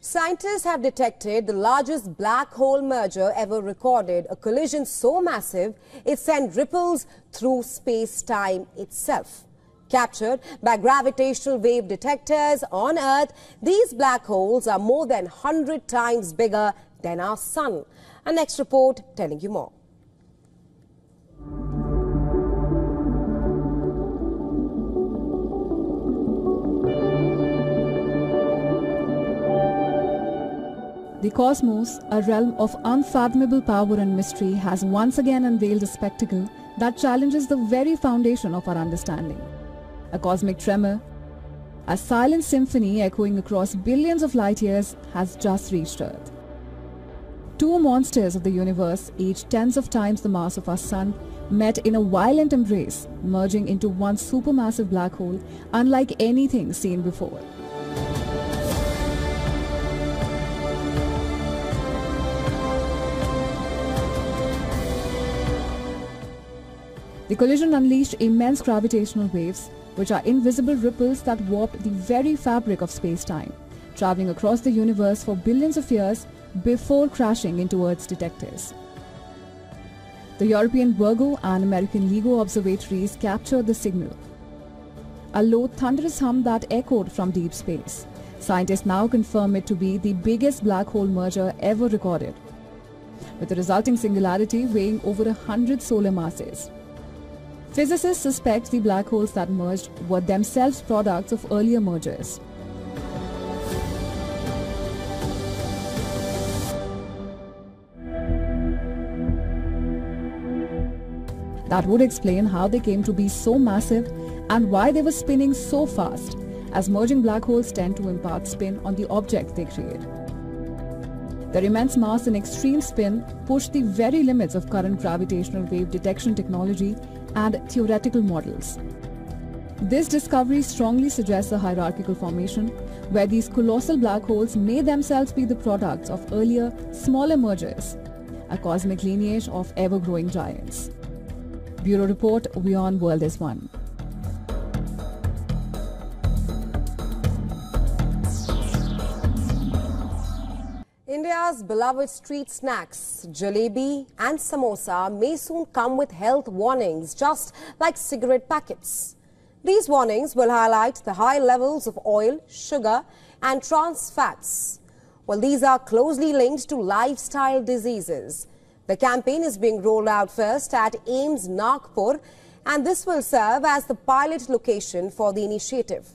Scientists have detected the largest black hole merger ever recorded, a collision so massive it sent ripples through space-time itself. Captured by gravitational wave detectors on Earth, these black holes are more than 100 times bigger than our Sun. Our next report telling you more. The cosmos, a realm of unfathomable power and mystery, has once again unveiled a spectacle that challenges the very foundation of our understanding. A cosmic tremor, a silent symphony echoing across billions of light years, has just reached Earth. Two monsters of the universe, each tens of times the mass of our Sun, met in a violent embrace, merging into one supermassive black hole unlike anything seen before. The collision unleashed immense gravitational waves, which are invisible ripples that warp the very fabric of space-time, traveling across the universe for billions of years before crashing into Earth's detectors. The European Virgo and American LIGO observatories captured the signal. A low thunderous hum that echoed from deep space. Scientists now confirm it to be the biggest black hole merger ever recorded, with the resulting singularity weighing over a hundred solar masses. Physicists suspect the black holes that merged were themselves products of earlier mergers. That would explain how they came to be so massive and why they were spinning so fast, as merging black holes tend to impart spin on the object they create. Their immense mass and extreme spin push the very limits of current gravitational wave detection technology and theoretical models. This discovery strongly suggests a hierarchical formation where these colossal black holes may themselves be the products of earlier, smaller mergers, a cosmic lineage of ever-growing giants. Bureau Report, WION World is One. India's beloved street snacks, jalebi and samosa may soon come with health warnings, just like cigarette packets. These warnings will highlight the high levels of oil, sugar and trans fats. Well, these are closely linked to lifestyle diseases. The campaign is being rolled out first at AIIMS Nagpur and this will serve as the pilot location for the initiative.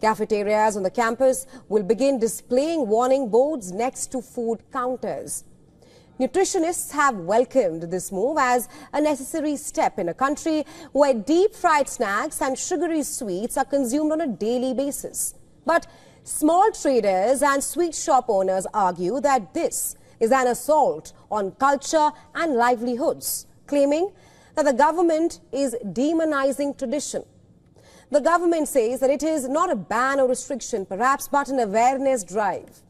Cafeterias on the campus will begin displaying warning boards next to food counters. Nutritionists have welcomed this move as a necessary step in a country where deep fried snacks and sugary sweets are consumed on a daily basis. But small traders and sweet shop owners argue that this is an assault on culture and livelihoods, claiming that the government is demonizing tradition. The government says that it is not a ban or restriction, perhaps, but an awareness drive.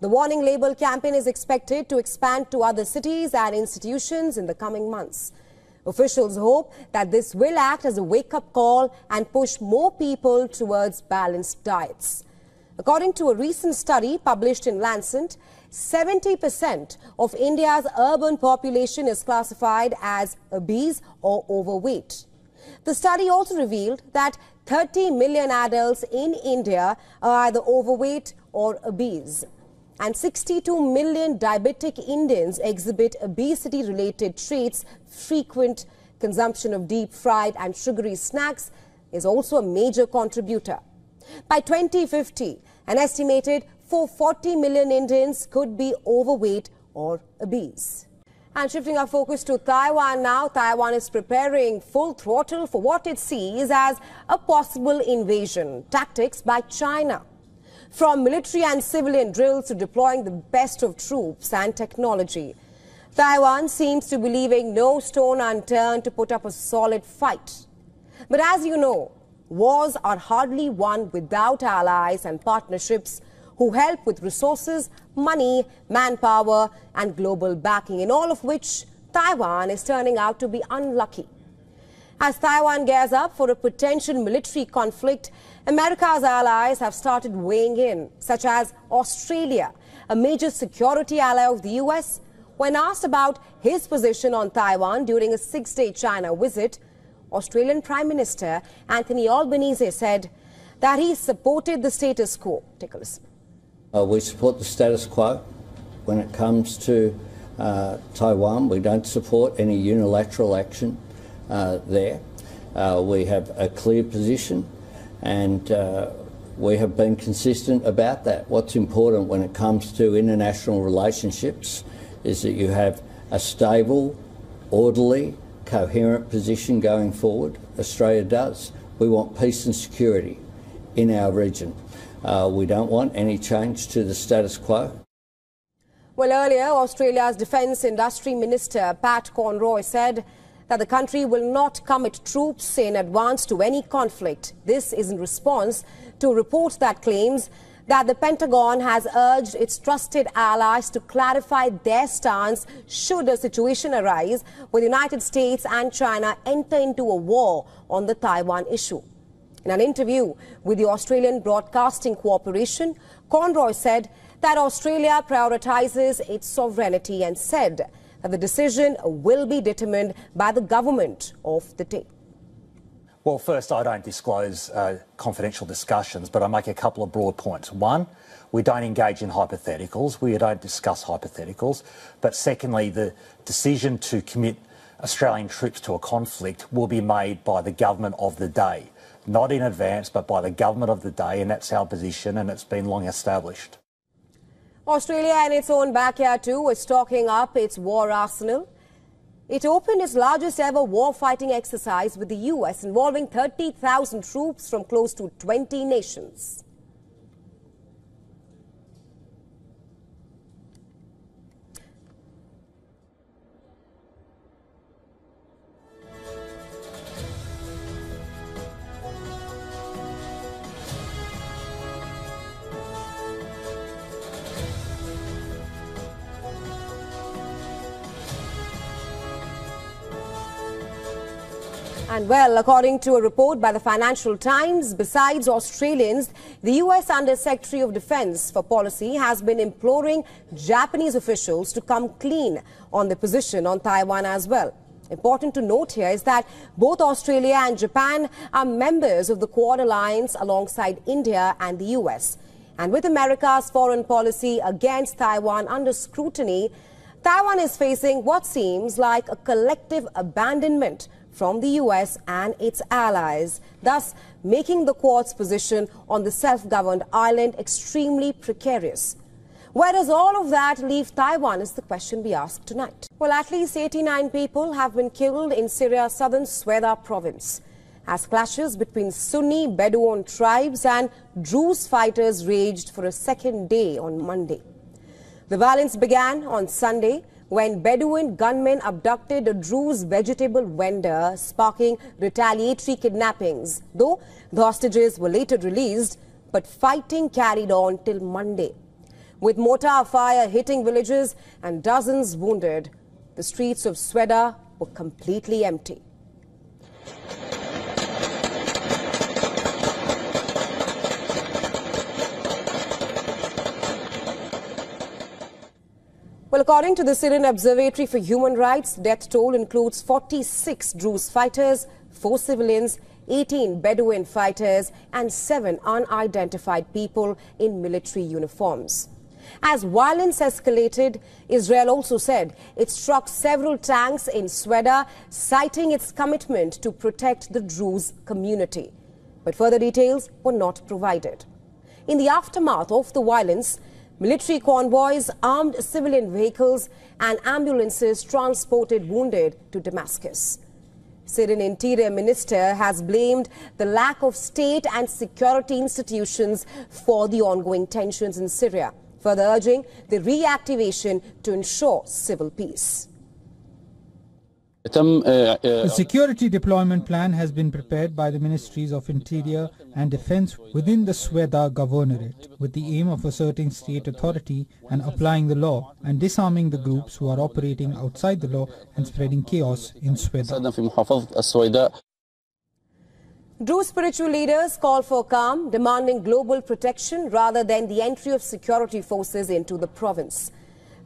The warning label campaign is expected to expand to other cities and institutions in the coming months. Officials hope that this will act as a wake-up call and push more people towards balanced diets. According to a recent study published in Lancet, 70% of India's urban population is classified as obese or overweight. The study also revealed that 30 million adults in India are either overweight or obese. And 62 million diabetic Indians exhibit obesity-related traits. Frequent consumption of deep-fried and sugary snacks is also a major contributor. By 2050, an estimated 440 million Indians could be overweight or obese. And shifting our focus to Taiwan now, Taiwan is preparing full throttle for what it sees as a possible invasion tactics by China. From military and civilian drills to deploying the best of troops and technology, Taiwan seems to be leaving no stone unturned to put up a solid fight. But as you know, wars are hardly won without allies and partnerships who help with resources, money, manpower and global backing, in all of which Taiwan is turning out to be unlucky. As Taiwan gears up for a potential military conflict, America's allies have started weighing in, such as Australia, a major security ally of the U.S. When asked about his position on Taiwan during a six-day China visit, Australian Prime Minister Anthony Albanese said that he supported the status quo. Take a listen. Uh, we support the status quo when it comes to uh, Taiwan. We don't support any unilateral action uh, there. Uh, we have a clear position and uh, we have been consistent about that. What's important when it comes to international relationships is that you have a stable, orderly, coherent position going forward. Australia does. We want peace and security in our region. Uh, we don't want any change to the status quo. Well, earlier, Australia's Defence Industry Minister Pat Conroy said that the country will not commit troops in advance to any conflict. This is in response to a report that claims that the Pentagon has urged its trusted allies to clarify their stance should a situation arise where the United States and China enter into a war on the Taiwan issue. In an interview with the Australian Broadcasting Corporation, Conroy said that Australia prioritizes its sovereignty and said that the decision will be determined by the government of the day. Well, first, I don't disclose uh, confidential discussions, but I make a couple of broad points. One, we don't engage in hypotheticals. We don't discuss hypotheticals. But secondly, the decision to commit Australian troops to a conflict will be made by the government of the day. Not in advance, but by the government of the day, and that's our position, and it's been long established. Australia in its own backyard too is stocking up its war arsenal. It opened its largest ever war-fighting exercise with the U.S. involving 30,000 troops from close to 20 nations. And well, according to a report by the Financial Times, besides Australians, the U.S. Under Secretary of Defense for Policy has been imploring Japanese officials to come clean on their position on Taiwan as well. Important to note here is that both Australia and Japan are members of the Quad Alliance alongside India and the U.S. And with America's foreign policy against Taiwan under scrutiny, Taiwan is facing what seems like a collective abandonment from the US and its allies, thus making the Quad's position on the self-governed island extremely precarious. Where does all of that leave Taiwan is the question we ask tonight. Well, at least 89 people have been killed in Syria's southern Sweida province as clashes between Sunni Bedouin tribes and Druze fighters raged for a second day on Monday. The violence began on Sunday when Bedouin gunmen abducted a Druze vegetable vendor, sparking retaliatory kidnappings. Though the hostages were later released, but fighting carried on till Monday. With mortar fire hitting villages and dozens wounded, the streets of Sweida were completely empty. Well, according to the Syrian Observatory for Human Rights, death toll includes 46 Druze fighters, 4 civilians, 18 Bedouin fighters and 7 unidentified people in military uniforms. As violence escalated, Israel also said it struck several tanks in Sweida, citing its commitment to protect the Druze community. But further details were not provided. In the aftermath of the violence, Military convoys, armed civilian vehicles and ambulances transported wounded to Damascus. Syrian Interior Minister has blamed the lack of state and security institutions for the ongoing tensions in Syria, further urging the reactivation to ensure civil peace. A security deployment plan has been prepared by the Ministries of Interior and Defense within the Sweida Governorate with the aim of asserting state authority and applying the law and disarming the groups who are operating outside the law and spreading chaos in Sweida. Druze spiritual leaders call for calm, demanding global protection rather than the entry of security forces into the province.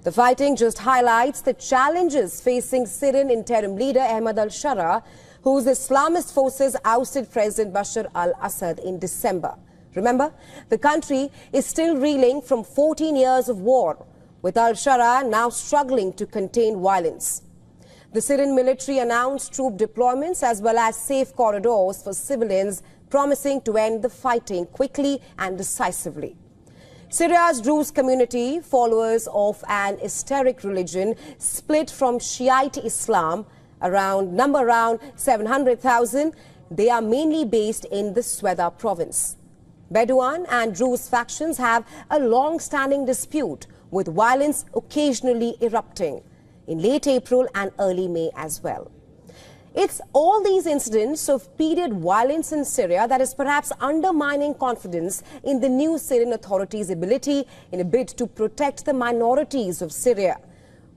The fighting just highlights the challenges facing Syrian interim leader Ahmad al-Shara, whose Islamist forces ousted President Bashar al-Assad in December. Remember, the country is still reeling from 14 years of war, with al-Shara now struggling to contain violence. The Syrian military announced troop deployments as well as safe corridors for civilians, promising to end the fighting quickly and decisively. Syria's Druze community, followers of an hysteric religion, split from Shiite Islam, around number around 700,000. They are mainly based in the Sweida province. Bedouin and Druze factions have a long-standing dispute, with violence occasionally erupting in late April and early May as well. It's all these incidents of period violence in Syria that is perhaps undermining confidence in the new Syrian authorities' ability in a bid to protect the minorities of Syria.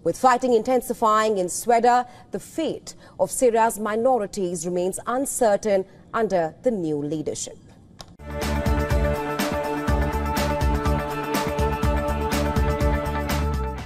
With fighting intensifying in Sweida, the fate of Syria's minorities remains uncertain under the new leadership.